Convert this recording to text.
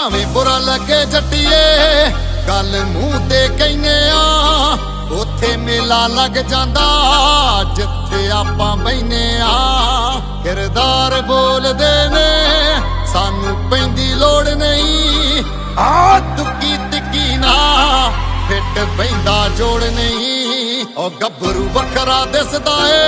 ਭਾਵੇਂ ਬੁਰਾ ਲੱਗੇ ਜੱਟੀਏ, ਗੱਲ ਮੂੰਹ ਤੇ ਕਹਿੰਨੇ ਆ, ਉੱਥੇ ਮੇਲਾ ਲੱਗ ਜਾਂਦਾ, ਜਿੱਥੇ ਆਪਾਂ ਬੈਨੇ ਆ। ਕਿਰਦਾਰ ਬੋਲਦੇ ਨੇ, ਸਾਨੂੰ ਪੈਂਦੀ ਲੋੜ ਨਹੀਂ। ਆ ਤੁੱਕੀ ਟਿੱਕੀ ਨਾ ਫਿੱਟ ਪੈਂਦਾ ਜੋੜ ਨਹੀਂ। ਉਹ ਗੱਭਰੂ ਵੱਖਰਾ ਦਿਸਦਾ ਏ।